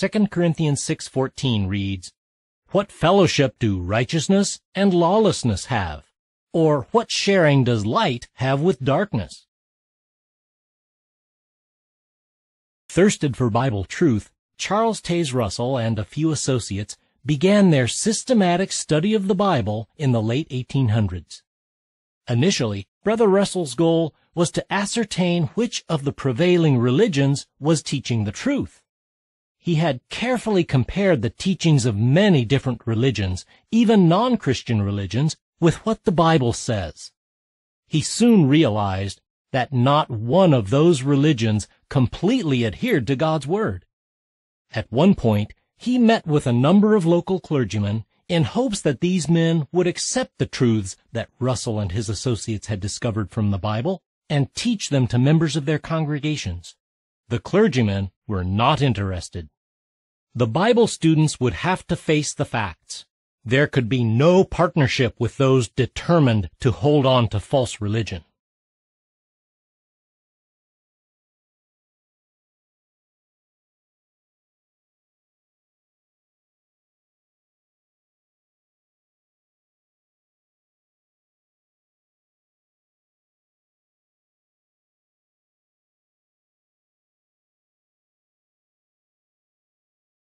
2 Corinthians 6:14 reads, "What fellowship do righteousness and lawlessness have? Or what sharing does light have with darkness?" Thirsted for Bible truth, Charles Taze Russell and a few associates began their systematic study of the Bible in the late 1800s. Initially, Brother Russell's goal was to ascertain which of the prevailing religions was teaching the truth. He had carefully compared the teachings of many different religions, even non-Christian religions, with what the Bible says. He soon realized that not one of those religions completely adhered to God's Word. At one point, he met with a number of local clergymen in hopes that these men would accept the truths that Russell and his associates had discovered from the Bible and teach them to members of their congregations. The clergymen were not interested. The Bible students would have to face the facts. There could be no partnership with those determined to hold on to false religion.